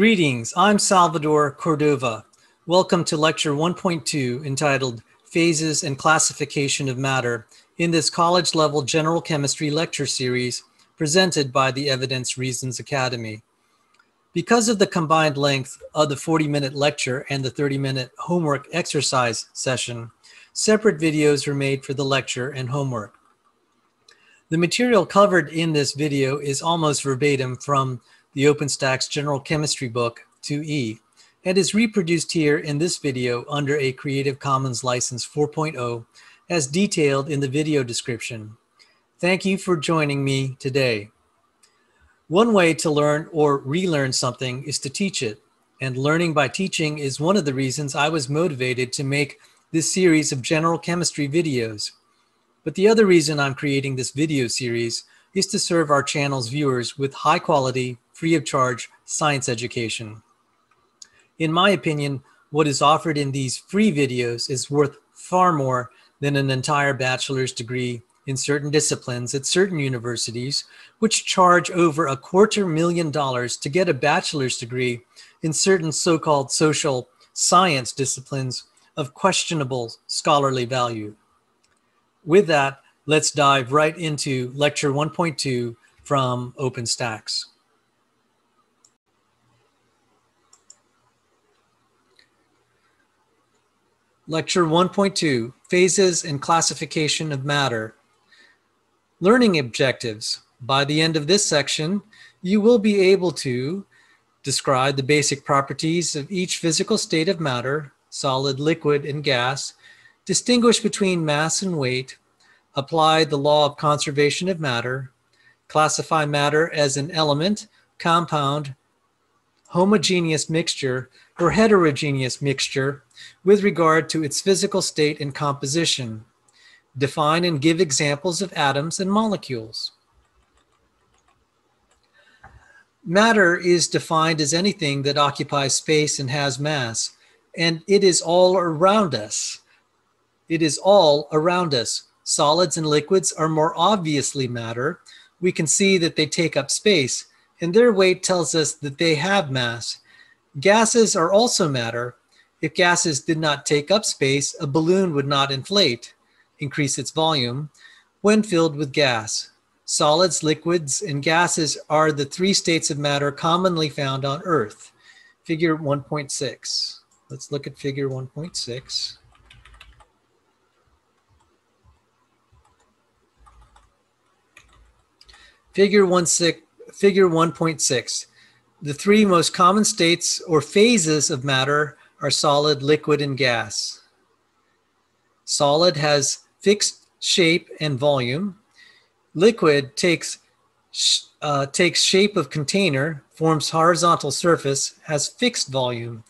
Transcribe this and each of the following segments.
Greetings, I'm Salvador Cordova. Welcome to Lecture 1.2 entitled Phases and Classification of Matter in this college level general chemistry lecture series presented by the Evidence Reasons Academy. Because of the combined length of the 40 minute lecture and the 30 minute homework exercise session, separate videos were made for the lecture and homework. The material covered in this video is almost verbatim from the OpenStax General Chemistry book 2E and is reproduced here in this video under a Creative Commons License 4.0 as detailed in the video description. Thank you for joining me today. One way to learn or relearn something is to teach it, and learning by teaching is one of the reasons I was motivated to make this series of general chemistry videos. But the other reason I'm creating this video series is to serve our channel's viewers with high quality, free of charge science education. In my opinion, what is offered in these free videos is worth far more than an entire bachelor's degree in certain disciplines at certain universities, which charge over a quarter million dollars to get a bachelor's degree in certain so called social science disciplines of questionable scholarly value. With that, let's dive right into Lecture 1.2 from OpenStax. Lecture 1.2 Phases and Classification of Matter. Learning objectives. By the end of this section, you will be able to describe the basic properties of each physical state of matter, solid, liquid, and gas, distinguish between mass and weight, apply the law of conservation of matter, classify matter as an element, compound, homogeneous mixture, or heterogeneous mixture with regard to its physical state and composition. Define and give examples of atoms and molecules. Matter is defined as anything that occupies space and has mass, and it is all around us. It is all around us. Solids and liquids are more obviously matter. We can see that they take up space, and their weight tells us that they have mass. Gases are also matter. If gases did not take up space, a balloon would not inflate, increase its volume, when filled with gas. Solids, liquids, and gases are the three states of matter commonly found on Earth. Figure 1.6. Let's look at figure 1.6. Figure 1.6 figure 1.6. The three most common states or phases of matter are solid, liquid, and gas. Solid has fixed shape and volume. Liquid takes uh, takes shape of container, forms horizontal surface, has fixed volume.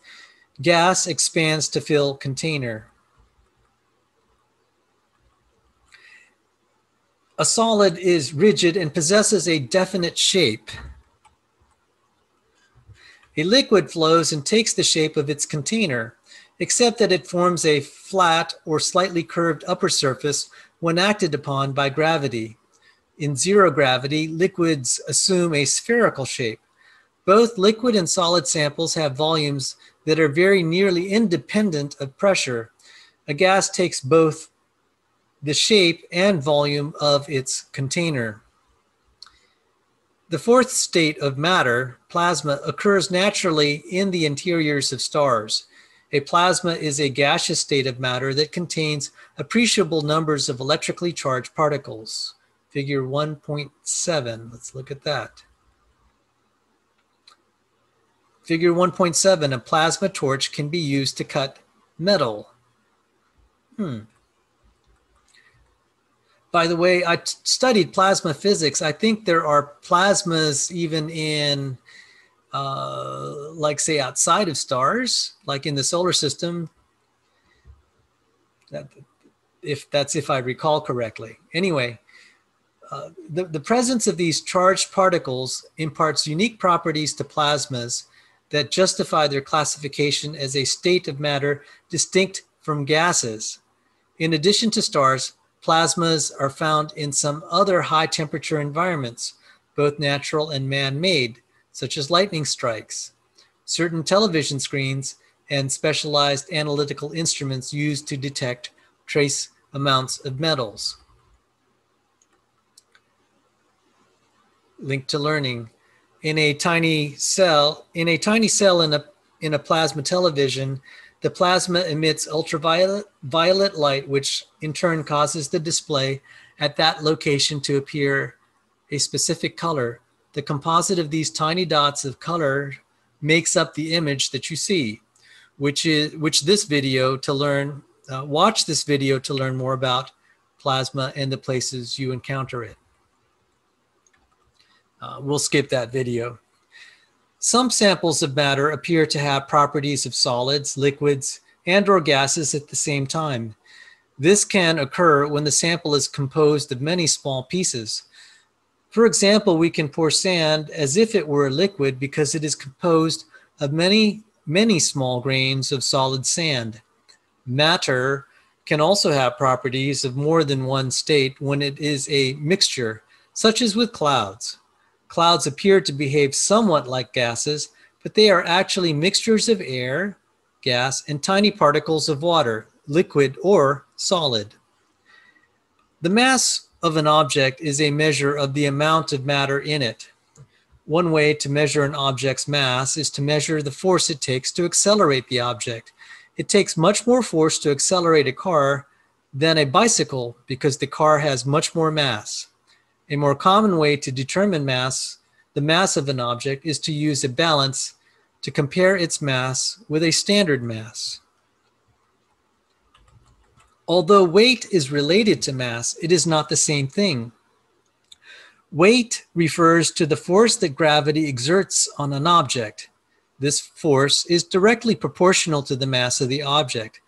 Gas expands to fill container. A solid is rigid and possesses a definite shape. A liquid flows and takes the shape of its container, except that it forms a flat or slightly curved upper surface when acted upon by gravity. In zero gravity, liquids assume a spherical shape. Both liquid and solid samples have volumes that are very nearly independent of pressure. A gas takes both the shape and volume of its container. The fourth state of matter, plasma, occurs naturally in the interiors of stars. A plasma is a gaseous state of matter that contains appreciable numbers of electrically charged particles. Figure 1.7, let's look at that. Figure 1.7, a plasma torch can be used to cut metal. Hmm, by the way, I t- studied plasma physics. I think there are plasmas even in, uh, like, say, outside of stars, like in the solar system. That, if that's if I recall correctly. Anyway, uh, the, the presence of these charged particles imparts unique properties to plasmas that justify their classification as a state of matter distinct from gases. In addition to stars, Plasmas are found in some other high temperature environments, both natural and man made, such as lightning strikes. certain television screens, and specialized analytical instruments used to detect trace amounts of metals. Link to learning. In a tiny cell, in a tiny cell in a in a plasma television, the plasma emits ultraviolet violet light, which in turn causes the display at that location to appear a specific color. The composite of these tiny dots of color makes up the image that you see, which is which this video to learn. Uh, watch this video to learn more about plasma and the places you encounter it. Uh, we'll skip that video. Some samples of matter appear to have properties of solids, liquids, and or gases at the same time. This can occur when the sample is composed of many small pieces. For example, we can pour sand as if it were a liquid because it is composed of many, many small grains of solid sand. Matter can also have properties of more than one state when it is a mixture, such as with clouds. Clouds appear to behave somewhat like gases, but they are actually mixtures of air, gas, and tiny particles of water, liquid or solid. The mass of an object is a measure of the amount of matter in it. One way to measure an object's mass is to measure the force it takes to accelerate the object. It takes much more force to accelerate a car than a bicycle because the car has much more mass. A more common way to determine mass, the mass of an object, is to use a balance to compare its mass with a standard mass. Although weight is related to mass, it is not the same thing. Weight refers to the force that gravity exerts on an object. This force is directly proportional to the mass of the object.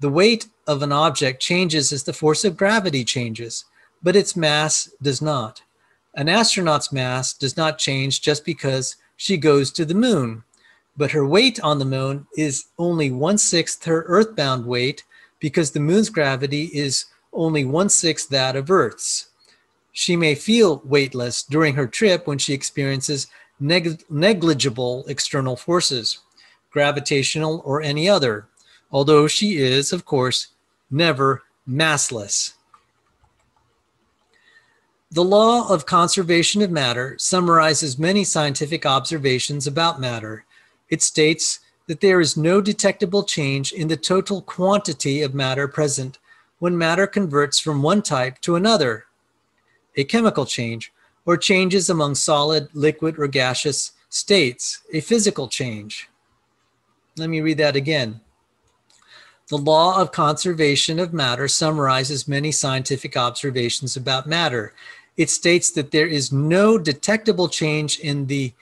The weight of an object changes as the force of gravity changes but its mass does not. An astronaut's mass does not change just because she goes to the moon, but her weight on the moon is only one sixth her earthbound weight because the moon's gravity is only one sixth that of Earth's. She may feel weightless during her trip when she experiences neg- negligible external forces, gravitational or any other, although she is, of course, never massless. The law of conservation of matter summarizes many scientific observations about matter. It states that there is no detectable change in the total quantity of matter present when matter converts from one type to another, a chemical change, or changes among solid, liquid, or gaseous states, a physical change. Let me read that again. The law of conservation of matter summarizes many scientific observations about matter. It states that there is no detectable change in the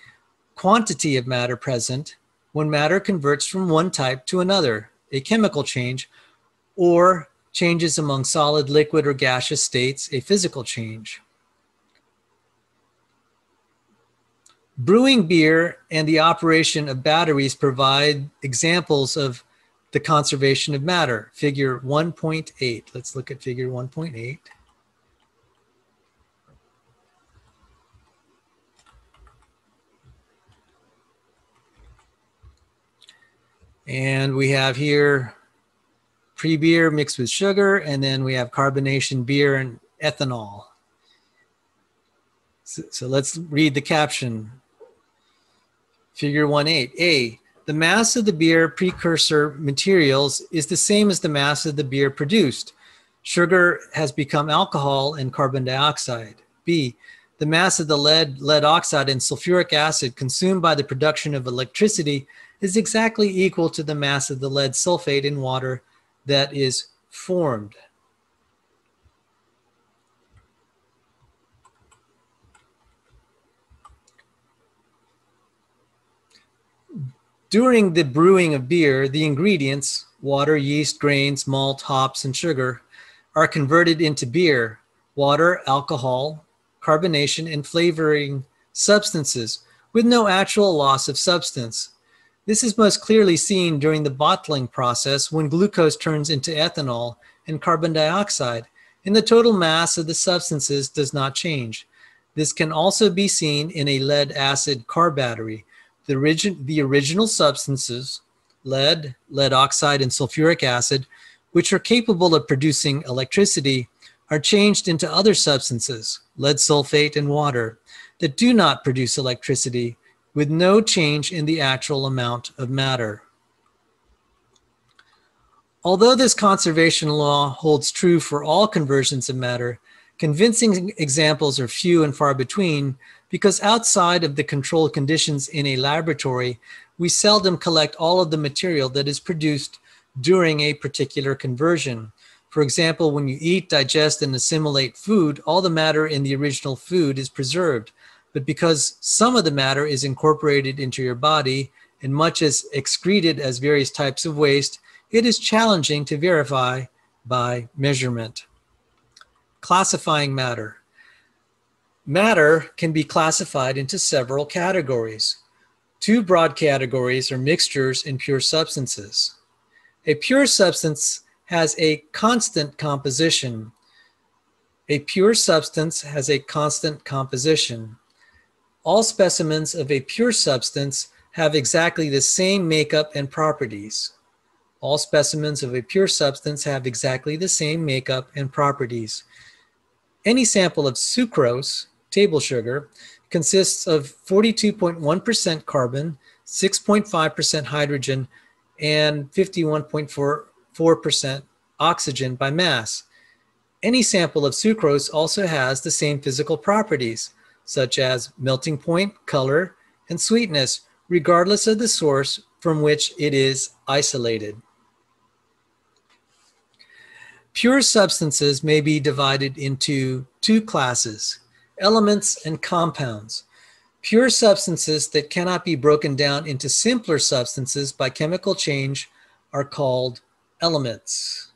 quantity of matter present when matter converts from one type to another, a chemical change, or changes among solid, liquid, or gaseous states, a physical change. Brewing beer and the operation of batteries provide examples of the conservation of matter. Figure 1.8. Let's look at figure 1.8. And we have here pre-beer mixed with sugar, and then we have carbonation beer and ethanol. So, so let's read the caption. Figure 1.8. A, the mass of the beer precursor materials is the same as the mass of the beer produced. Sugar has become alcohol and carbon dioxide. B, the mass of the lead, lead oxide, and sulfuric acid consumed by the production of electricity is exactly equal to the mass of the lead sulfate in water that is formed. During the brewing of beer, the ingredients, water, yeast, grains, malt, hops, and sugar, are converted into beer, water, alcohol, carbonation, and flavoring substances with no actual loss of substance. This is most clearly seen during the bottling process when glucose turns into ethanol and carbon dioxide, and the total mass of the substances does not change. This can also be seen in a lead acid car battery, the, origin, the original substances, lead, lead oxide, and sulfuric acid, which are capable of producing electricity, are changed into other substances, lead sulfate and water, that do not produce electricity with no change in the actual amount of matter. Although this conservation law holds true for all conversions of matter, convincing examples are few and far between because outside of the controlled conditions in a laboratory, we seldom collect all of the material that is produced during a particular conversion. For example, when you eat, digest, and assimilate food, all the matter in the original food is preserved. But because some of the matter is incorporated into your body and much is excreted as various types of waste, it is challenging to verify by measurement. Classifying matter. Matter can be classified into several categories. Two broad categories are mixtures and pure substances. A pure substance has a constant composition. A pure substance has a constant composition. All specimens of a pure substance have exactly the same makeup and properties. All specimens of a pure substance have exactly the same makeup and properties. Any sample of sucrose, table sugar, consists of 42.1% carbon, 6.5% hydrogen, and 51.44% oxygen by mass. Any sample of sucrose also has the same physical properties, such as melting point, color, and sweetness, regardless of the source from which it is isolated. Pure substances may be divided into two classes elements and compounds. Pure substances that cannot be broken down into simpler substances by chemical change are called elements.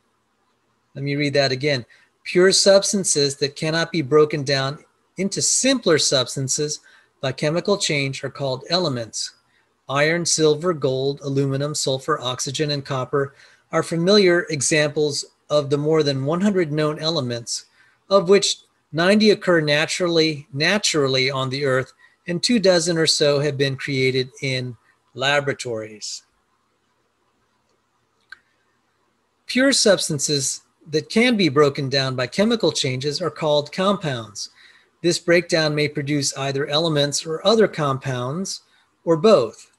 Let me read that again. Pure substances that cannot be broken down into simpler substances by chemical change are called elements. Iron, silver, gold, aluminum, sulfur, oxygen, and copper are familiar examples of the more than 100 known elements, of which 90 occur naturally naturally on the earth and two dozen or so have been created in laboratories. Pure substances that can be broken down by chemical changes are called compounds. This breakdown may produce either elements or other compounds or both.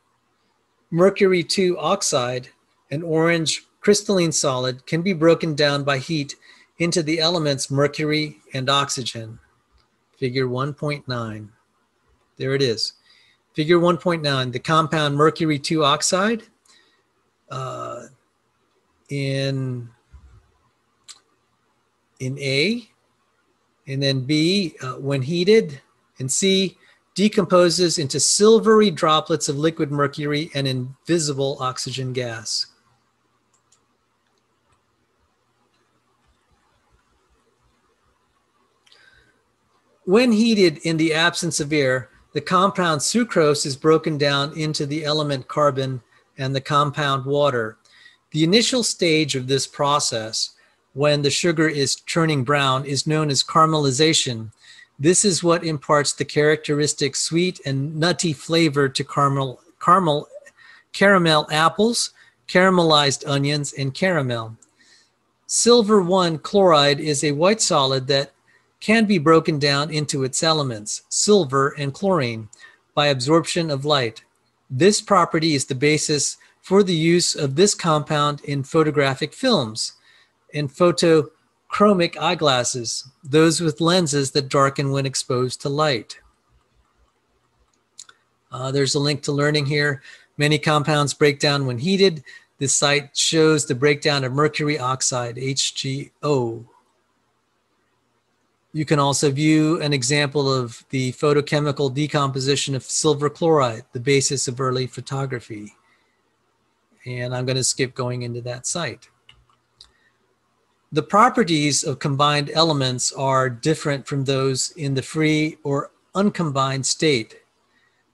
Mercury 2 oxide, an orange crystalline solid can be broken down by heat into the elements mercury and oxygen. Figure 1.9. There it is. Figure 1.9, the compound mercury 2 oxide uh, in, in A, and then B, uh, when heated, and C, decomposes into silvery droplets of liquid mercury and invisible oxygen gas. When heated in the absence of air, the compound sucrose is broken down into the element carbon and the compound water. The initial stage of this process, when the sugar is turning brown, is known as caramelization. This is what imparts the characteristic sweet and nutty flavor to caramel, caramel, caramel apples, caramelized onions, and caramel. Silver 1 chloride is a white solid that can be broken down into its elements, silver and chlorine, by absorption of light. This property is the basis for the use of this compound in photographic films, in photochromic eyeglasses, those with lenses that darken when exposed to light. Uh, there's a link to learning here. Many compounds break down when heated. This site shows the breakdown of mercury oxide, HGO, you can also view an example of the photochemical decomposition of silver chloride, the basis of early photography. And I'm going to skip going into that site. The properties of combined elements are different from those in the free or uncombined state.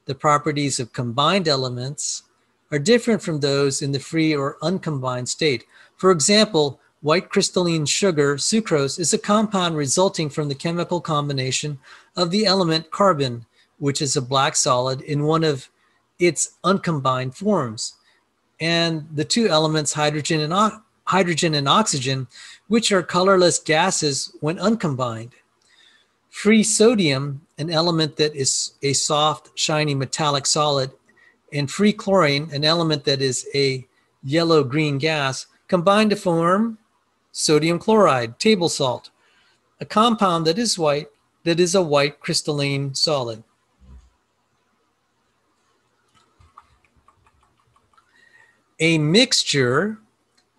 The properties of combined elements are different from those in the free or uncombined state. For example, White crystalline sugar, sucrose, is a compound resulting from the chemical combination of the element carbon, which is a black solid, in one of its uncombined forms. And the two elements, hydrogen and, o- hydrogen and oxygen, which are colorless gases when uncombined. Free sodium, an element that is a soft, shiny metallic solid, and free chlorine, an element that is a yellow green gas, combine to form sodium chloride, table salt, a compound that is white, that is a white crystalline solid. A mixture,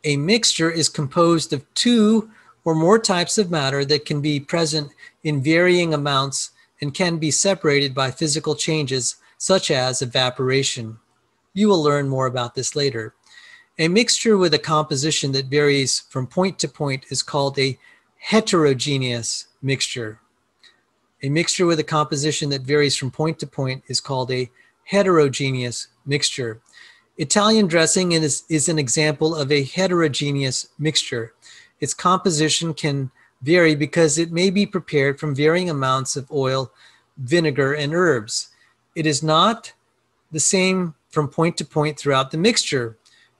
a mixture is composed of two or more types of matter that can be present in varying amounts and can be separated by physical changes such as evaporation. You will learn more about this later. A mixture with a composition that varies from point to point is called a heterogeneous mixture. A mixture with a composition that varies from point to point is called a heterogeneous mixture. Italian dressing is, is an example of a heterogeneous mixture. Its composition can vary because it may be prepared from varying amounts of oil, vinegar, and herbs. It is not the same from point to point throughout the mixture.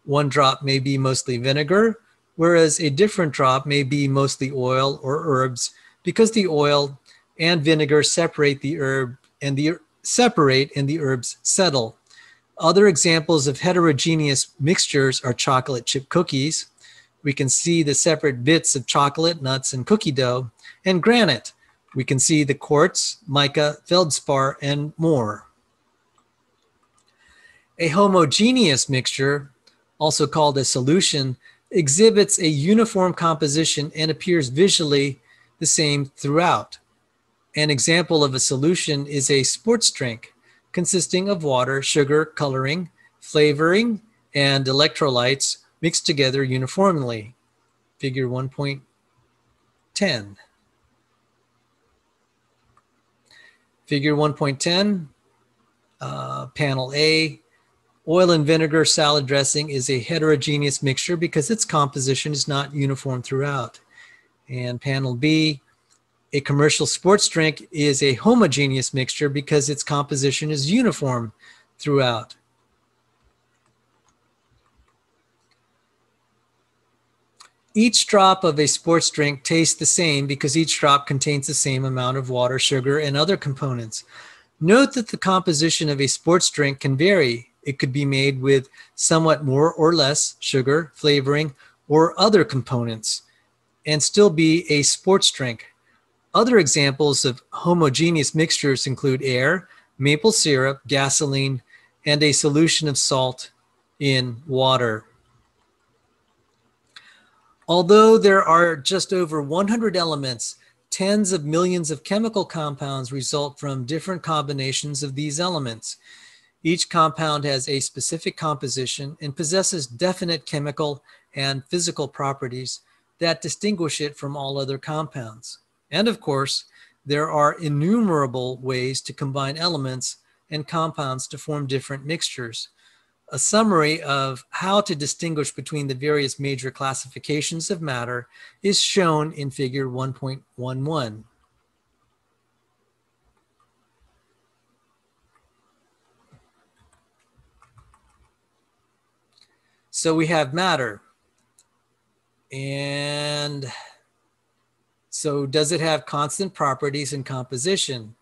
One drop may be mostly vinegar, whereas a different drop may be mostly oil or herbs because the oil and vinegar separate the herb and the separate and the herbs settle. Other examples of heterogeneous mixtures are chocolate chip cookies. We can see the separate bits of chocolate, nuts, and cookie dough, and granite. We can see the quartz, mica, feldspar, and more. A homogeneous mixture, also called a solution, exhibits a uniform composition and appears visually the same throughout. An example of a solution is a sports drink consisting of water, sugar, coloring, flavoring, and electrolytes mixed together uniformly. Figure 1.10. Figure 1.10, uh, panel A, oil and vinegar salad dressing is a heterogeneous mixture because its composition is not uniform throughout. And panel B, a commercial sports drink is a homogeneous mixture because its composition is uniform throughout. Each drop of a sports drink tastes the same because each drop contains the same amount of water, sugar, and other components. Note that the composition of a sports drink can vary. It could be made with somewhat more or less sugar, flavoring, or other components, and still be a sports drink. Other examples of homogeneous mixtures include air, maple syrup, gasoline, and a solution of salt in water. Although there are just over 100 elements, tens of millions of chemical compounds result from different combinations of these elements. Each compound has a specific composition and possesses definite chemical and physical properties that distinguish it from all other compounds. And of course, there are innumerable ways to combine elements and compounds to form different mixtures a summary of how to distinguish between the various major classifications of matter is shown in figure 1.11. So we have matter. And so does it have constant properties and composition?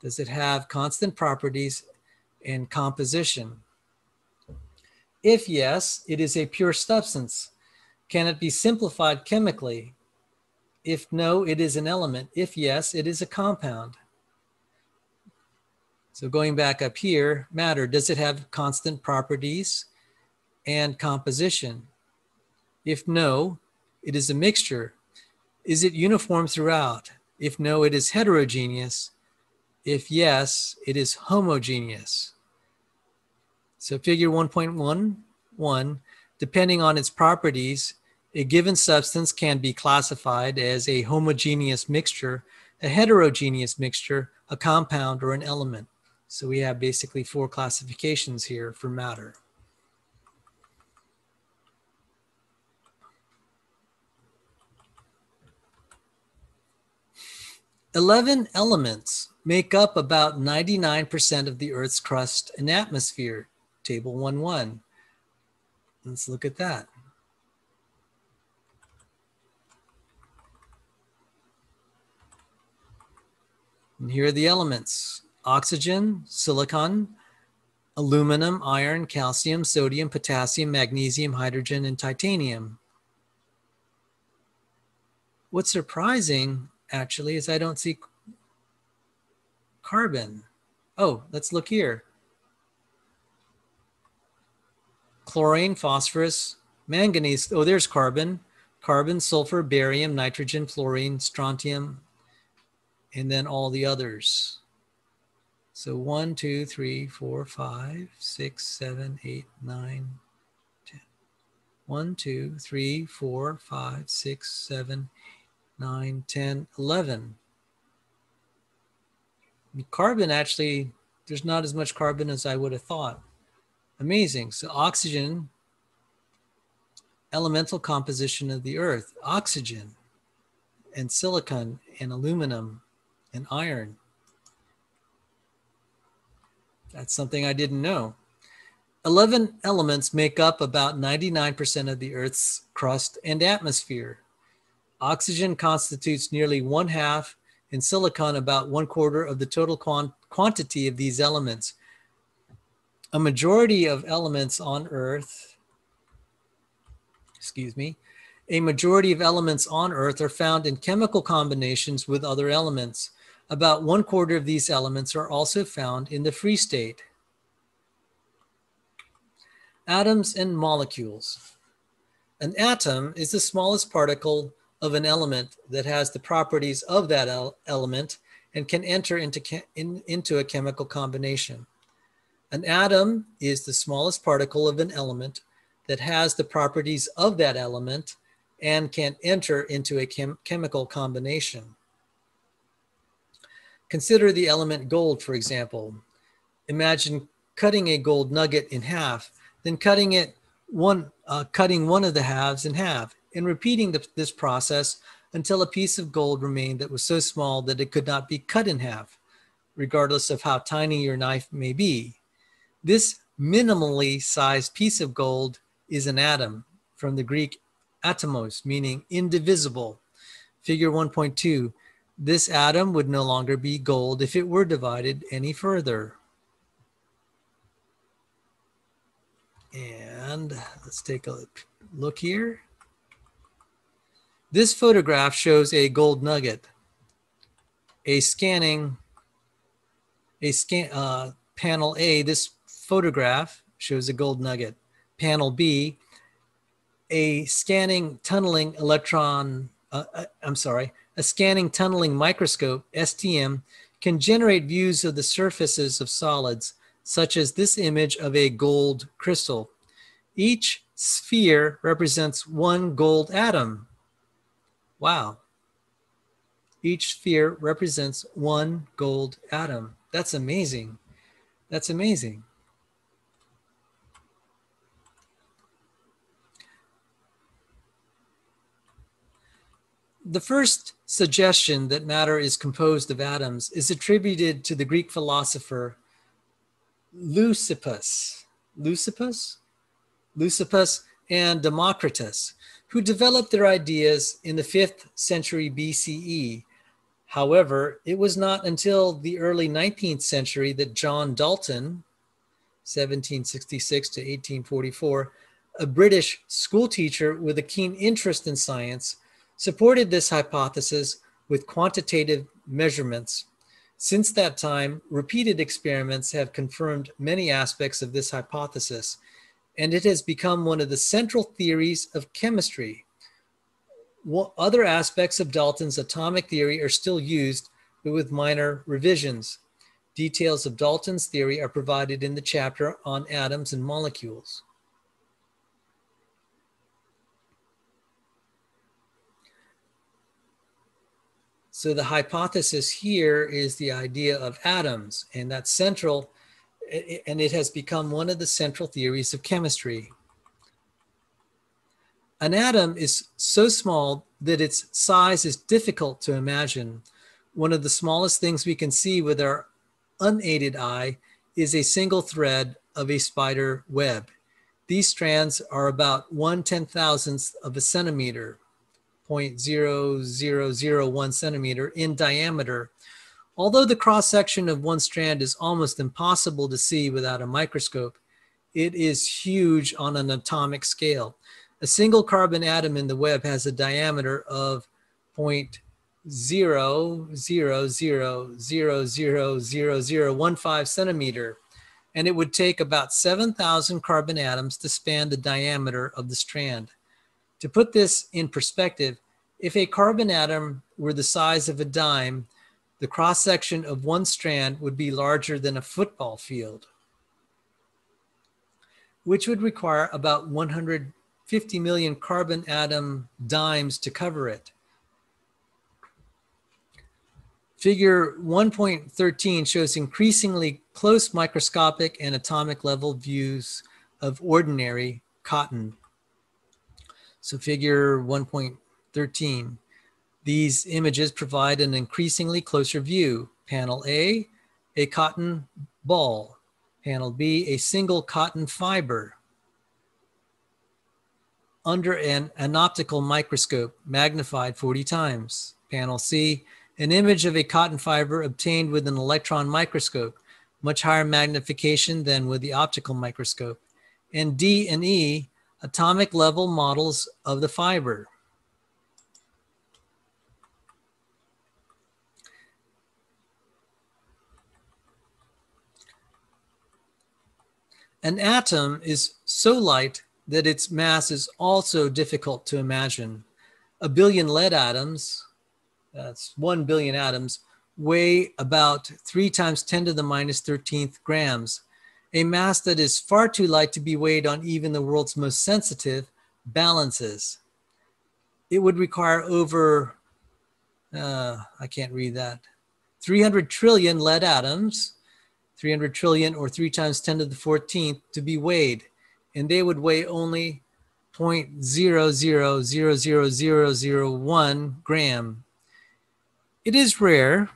Does it have constant properties and composition? If yes, it is a pure substance. Can it be simplified chemically? If no, it is an element. If yes, it is a compound. So going back up here, matter, does it have constant properties and composition? If no, it is a mixture. Is it uniform throughout? If no, it is heterogeneous. If yes, it is homogeneous. So figure 1.11, depending on its properties, a given substance can be classified as a homogeneous mixture, a heterogeneous mixture, a compound, or an element. So we have basically four classifications here for matter. Eleven elements make up about 99% of the Earth's crust and atmosphere. Table 1 1. Let's look at that. And here are the elements oxygen, silicon, aluminum, iron, calcium, sodium, potassium, magnesium, hydrogen, and titanium. What's surprising, actually, is I don't see carbon. Oh, let's look here. Chlorine, phosphorus, manganese. Oh, there's carbon. Carbon, sulfur, barium, nitrogen, fluorine, strontium, and then all the others. So one, two, three, four, five, six, seven, eight, nine, ten. One, two, three, four, five, six, seven, nine, ten, eleven. Carbon actually, there's not as much carbon as I would have thought. Amazing. So oxygen, elemental composition of the earth, oxygen and silicon and aluminum and iron. That's something I didn't know. 11 elements make up about 99% of the Earth's crust and atmosphere. Oxygen constitutes nearly one half, and silicon about one quarter of the total quantity of these elements. A majority of elements on Earth, excuse me, a majority of elements on Earth are found in chemical combinations with other elements. About one quarter of these elements are also found in the free state. Atoms and molecules. An atom is the smallest particle of an element that has the properties of that element and can enter into, in, into a chemical combination. An atom is the smallest particle of an element that has the properties of that element and can enter into a chem chemical combination. Consider the element gold, for example. Imagine cutting a gold nugget in half, then cutting it one, uh, cutting one of the halves in half, and repeating the, this process until a piece of gold remained that was so small that it could not be cut in half, regardless of how tiny your knife may be. This minimally sized piece of gold is an atom, from the Greek atomos, meaning indivisible. Figure 1.2 this atom would no longer be gold if it were divided any further. And let's take a look here. This photograph shows a gold nugget. A scanning, a scan, uh, panel A, this photograph shows a gold nugget. Panel B, a scanning tunneling electron, uh, uh I'm sorry, a scanning tunneling microscope, STM, can generate views of the surfaces of solids, such as this image of a gold crystal. Each sphere represents one gold atom. Wow. Each sphere represents one gold atom. That's amazing. That's amazing. The first suggestion that matter is composed of atoms is attributed to the Greek philosopher Leucippus. Leucippus? Leucippus and Democritus, who developed their ideas in the 5th century BCE. However, it was not until the early 19th century that John Dalton, 1766 to 1844, a British schoolteacher with a keen interest in science, supported this hypothesis with quantitative measurements. Since that time, repeated experiments have confirmed many aspects of this hypothesis, and it has become one of the central theories of chemistry. Other aspects of Dalton's atomic theory are still used, but with minor revisions. Details of Dalton's theory are provided in the chapter on atoms and molecules. So the hypothesis here is the idea of atoms, and that's central, and it has become one of the central theories of chemistry. An atom is so small that its size is difficult to imagine. One of the smallest things we can see with our unaided eye is a single thread of a spider web. These strands are about one ten thousandth of a centimeter, 0.0001 centimeter in diameter. Although the cross section of one strand is almost impossible to see without a microscope, it is huge on an atomic scale. A single carbon atom in the web has a diameter of 0.000000015 centimeter, and it would take about 7,000 carbon atoms to span the diameter of the strand. To put this in perspective, if a carbon atom were the size of a dime, the cross section of one strand would be larger than a football field which would require about 150 million carbon atom dimes to cover it. Figure 1.13 shows increasingly close microscopic and atomic level views of ordinary cotton. So figure 1.13. These images provide an increasingly closer view. Panel A, a cotton ball. Panel B, a single cotton fiber under an, optical microscope magnified 40 times. Panel C, an image of a cotton fiber obtained with an electron microscope, much higher magnification than with the optical microscope. And D and E, atomic level models of the fiber. An atom is so light that its mass is also difficult to imagine. A billion lead atoms, that's 1 billion atoms, weigh about 3 times 10 to the minus 13th grams, a mass that is far too light to be weighed on even the world's most sensitive balances. It would require over, uh, I can't read that, 300 trillion lead atoms 300 trillion or 3 times 10 to the 14th to be weighed, and they would weigh only 0.0000001 gram. It is rare.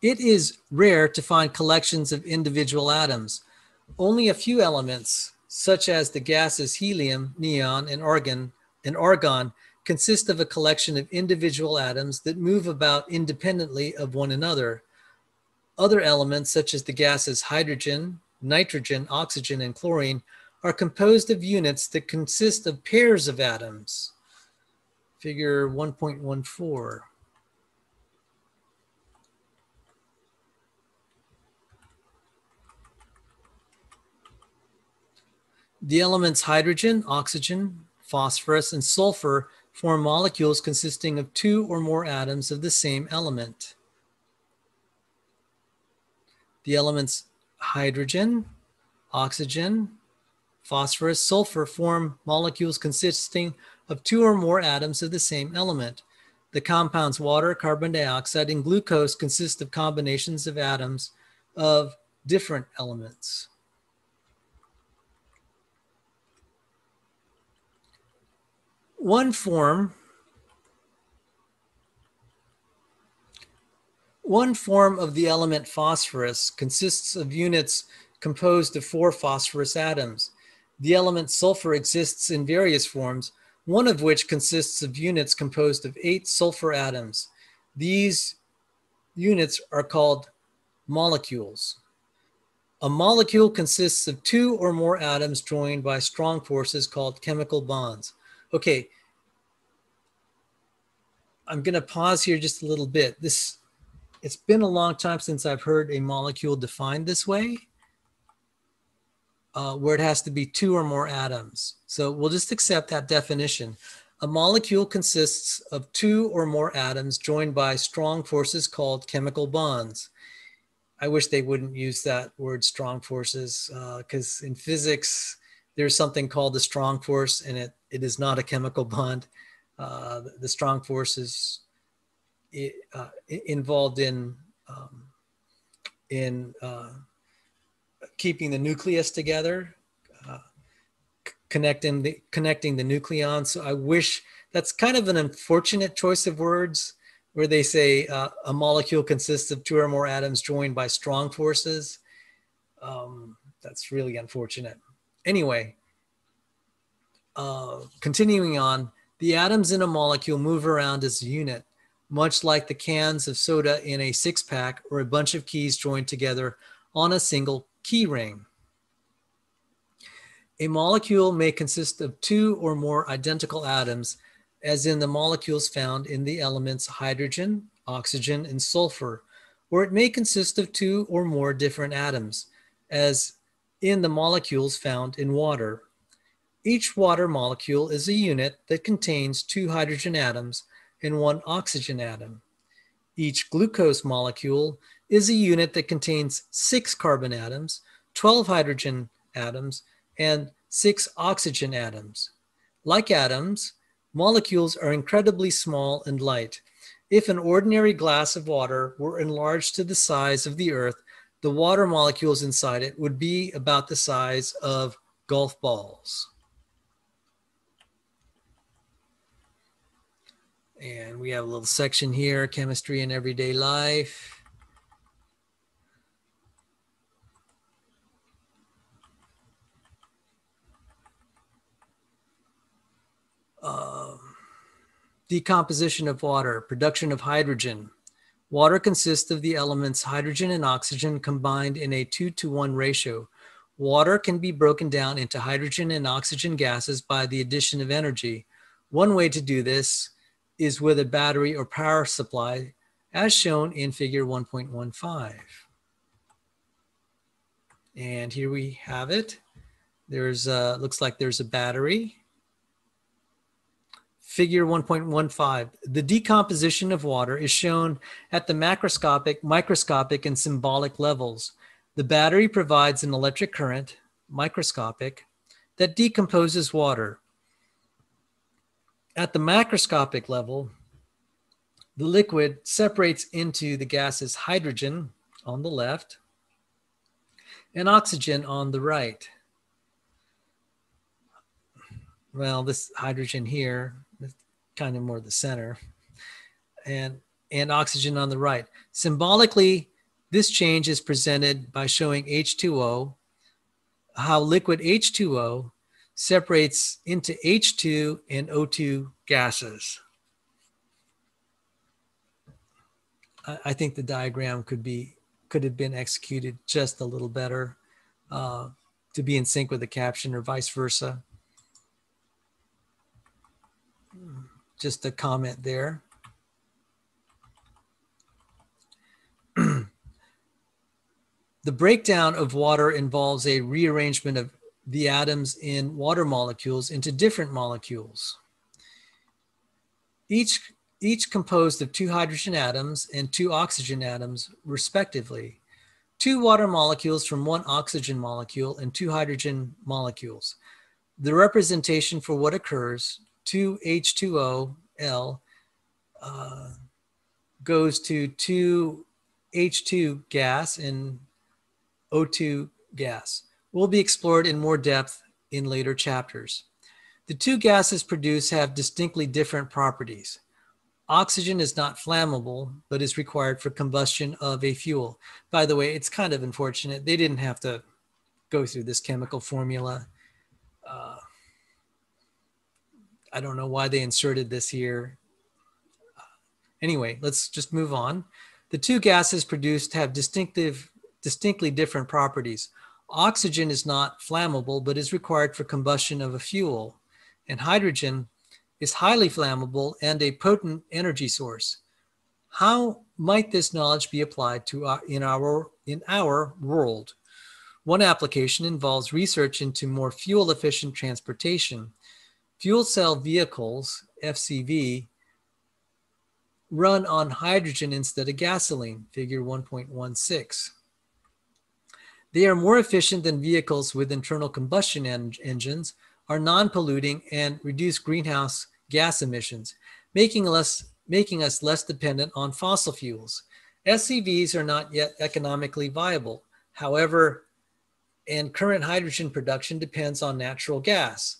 It is rare to find collections of individual atoms. Only a few elements, such as the gases helium, neon, and argon, and argon consist of a collection of individual atoms that move about independently of one another. Other elements, such as the gases hydrogen, nitrogen, oxygen, and chlorine, are composed of units that consist of pairs of atoms. Figure 1.14. The elements hydrogen, oxygen, phosphorus, and sulfur form molecules consisting of two or more atoms of the same element. The elements hydrogen, oxygen, phosphorus, sulfur form molecules consisting of two or more atoms of the same element. The compounds water, carbon dioxide, and glucose consist of combinations of atoms of different elements. One form One form of the element phosphorus consists of units composed of four phosphorus atoms. The element sulfur exists in various forms, one of which consists of units composed of eight sulfur atoms. These units are called molecules. A molecule consists of two or more atoms joined by strong forces called chemical bonds. Okay, I'm going to pause here just a little bit. This it's been a long time since I've heard a molecule defined this way, uh, where it has to be two or more atoms. So we'll just accept that definition. A molecule consists of two or more atoms joined by strong forces called chemical bonds. I wish they wouldn't use that word strong forces because uh, in physics, there's something called the strong force and it, it is not a chemical bond. Uh, the strong forces uh, involved in um, in uh, keeping the nucleus together, uh, connecting the connecting the nucleons. So I wish that's kind of an unfortunate choice of words where they say uh, a molecule consists of two or more atoms joined by strong forces. Um, that's really unfortunate. Anyway, uh, continuing on, the atoms in a molecule move around as a unit, much like the cans of soda in a six pack or a bunch of keys joined together on a single key ring. A molecule may consist of two or more identical atoms, as in the molecules found in the elements hydrogen, oxygen, and sulfur, or it may consist of two or more different atoms, as in the molecules found in water. Each water molecule is a unit that contains two hydrogen atoms and one oxygen atom. Each glucose molecule is a unit that contains six carbon atoms, 12 hydrogen atoms, and six oxygen atoms. Like atoms, molecules are incredibly small and light. If an ordinary glass of water were enlarged to the size of the Earth, the water molecules inside it would be about the size of golf balls. And we have a little section here, chemistry in everyday life. Um, decomposition of water, production of hydrogen. Water consists of the elements hydrogen and oxygen combined in a two to one ratio. Water can be broken down into hydrogen and oxygen gases by the addition of energy. One way to do this is with a battery or power supply, as shown in figure 1.15. And here we have it. There's a, looks like there's a battery Figure 1.15, the decomposition of water is shown at the macroscopic, microscopic, and symbolic levels. The battery provides an electric current, microscopic, that decomposes water. At the macroscopic level, the liquid separates into the gases hydrogen on the left and oxygen on the right. Well, this hydrogen here kind of more the center, and, and oxygen on the right. Symbolically, this change is presented by showing H2O, how liquid H2O separates into H2 and O2 gases. I, think the diagram could be could have been executed just a little better uh, to be in sync with the caption or vice versa. just a comment there. the breakdown of water involves a rearrangement of the atoms in water molecules into different molecules. Each, each composed of two hydrogen atoms and two oxygen atoms, respectively. Two water molecules from one oxygen molecule and two hydrogen molecules. The representation for what occurs 2H2O uh, goes to 2H2 gas and O2 gas will be explored in more depth in later chapters. The two gases produced have distinctly different properties. Oxygen is not flammable, but is required for combustion of a fuel. By the way, it's kind of unfortunate. They didn't have to go through this chemical formula. Uh, I don't know why they inserted this here. Anyway, let's just move on. The two gases produced have distinctive, distinctly different properties. Oxygen is not flammable, but is required for combustion of a fuel. And hydrogen is highly flammable and a potent energy source. How might this knowledge be applied to our, in our in our world? One application involves research into more fuel efficient transportation. Fuel cell vehicles, FCV, run on hydrogen instead of gasoline, figure 1.16. They are more efficient than vehicles with internal combustion en engines, are non-polluting, and reduce greenhouse gas emissions, making, less, making us less dependent on fossil fuels. FCVs are not yet economically viable. However, and current hydrogen production depends on natural gas.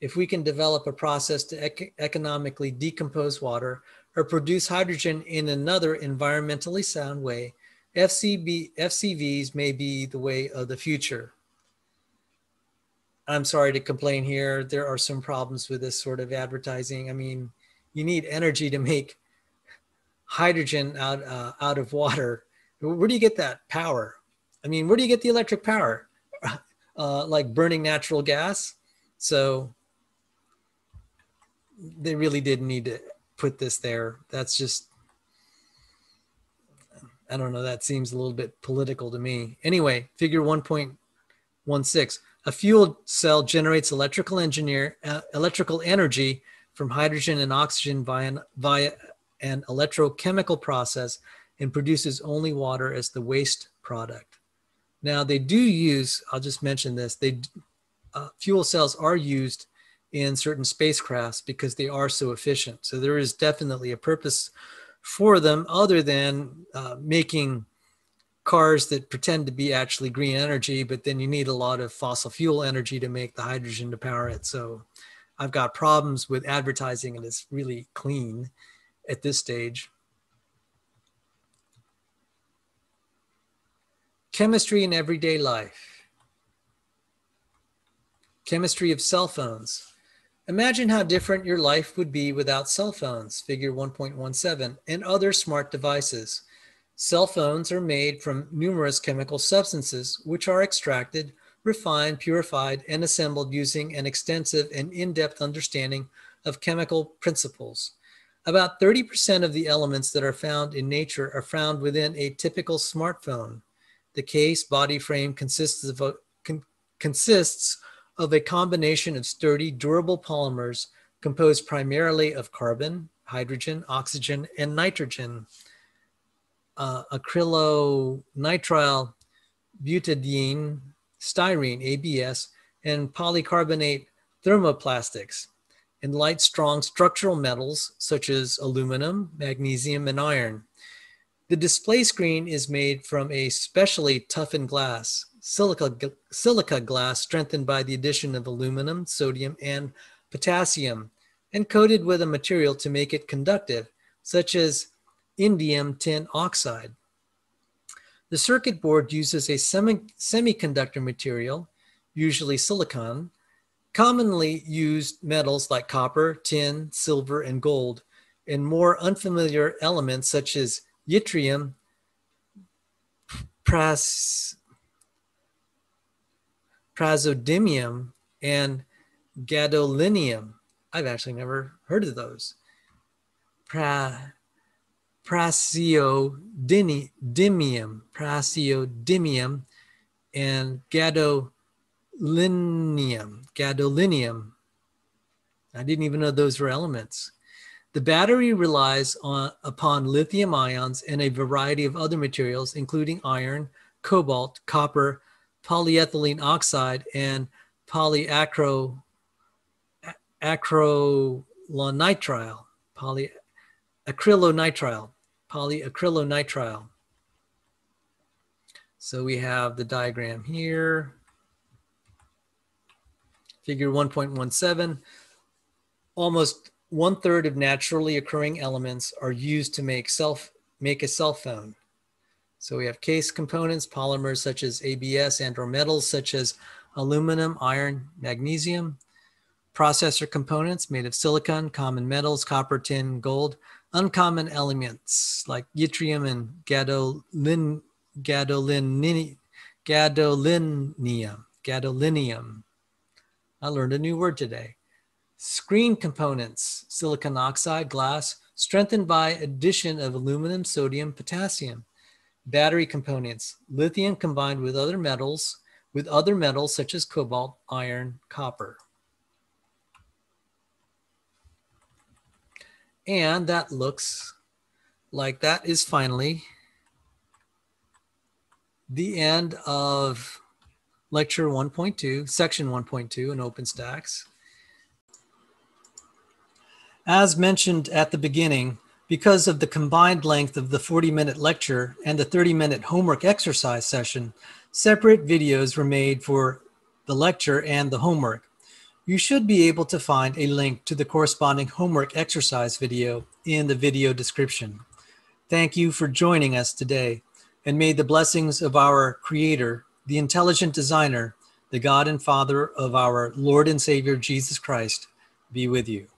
if we can develop a process to ec- economically decompose water or produce hydrogen in another environmentally sound way, FCB, FCVs may be the way of the future. I'm sorry to complain here. There are some problems with this sort of advertising. I mean, you need energy to make hydrogen out uh, out of water. Where do you get that power? I mean, where do you get the electric power? Uh, like burning natural gas. So they really did need to put this there. That's just, I don't know, that seems a little bit political to me. Anyway, figure 1.16. A fuel cell generates electrical engineer uh, electrical energy from hydrogen and oxygen via, via an electrochemical process and produces only water as the waste product. Now they do use, I'll just mention this, they uh, fuel cells are used in certain spacecrafts because they are so efficient. So there is definitely a purpose for them other than uh, making cars that pretend to be actually green energy, but then you need a lot of fossil fuel energy to make the hydrogen to power it. So I've got problems with advertising and it's really clean at this stage. Chemistry in everyday life. Chemistry of cell phones. Imagine how different your life would be without cell phones, figure 1.17, and other smart devices. Cell phones are made from numerous chemical substances, which are extracted, refined, purified, and assembled using an extensive and in depth understanding of chemical principles. About 30% of the elements that are found in nature are found within a typical smartphone. The case body frame consists of, a, con, consists of a combination of sturdy, durable polymers composed primarily of carbon, hydrogen, oxygen, and nitrogen. Uh, acrylonitrile butadiene, styrene, ABS, and polycarbonate thermoplastics and light strong structural metals such as aluminum, magnesium, and iron. The display screen is made from a specially toughened glass, silica, silica glass strengthened by the addition of aluminum, sodium, and potassium, and coated with a material to make it conductive, such as indium tin oxide. The circuit board uses a semi, semiconductor material, usually silicon, commonly used metals like copper, tin, silver, and gold, and more unfamiliar elements such as yttrium, pras, praseodymium, and gadolinium. I've actually never heard of those. Pra, praseodymium, praseodymium, and gadolinium, gadolinium. I didn't even know those were elements. The battery relies on, upon lithium ions and a variety of other materials, including iron, cobalt, copper, polyethylene oxide, and polyacrylonitrile, polyacrylonitrile, polyacrylonitrile. So we have the diagram here. Figure 1.17, almost one third of naturally occurring elements are used to make self make a cell phone. So we have case components, polymers such as ABS and or metals such as aluminum, iron, magnesium, processor components made of silicon, common metals, copper, tin, gold, uncommon elements like yttrium and gadolin, gadolinium, gadolinium, gadolinium, I learned a new word today. Screen components, silicon oxide, glass, strengthened by addition of aluminum, sodium, potassium. Battery components, lithium combined with other metals, with other metals such as cobalt, iron, copper. And that looks like that is finally the end of lecture 1.2, section 1.2 in OpenStax. As mentioned at the beginning, because of the combined length of the 40 minute lecture and the 30 minute homework exercise session, separate videos were made for the lecture and the homework. You should be able to find a link to the corresponding homework exercise video in the video description. Thank you for joining us today, and may the blessings of our Creator, the intelligent designer, the God and Father of our Lord and Savior Jesus Christ, be with you.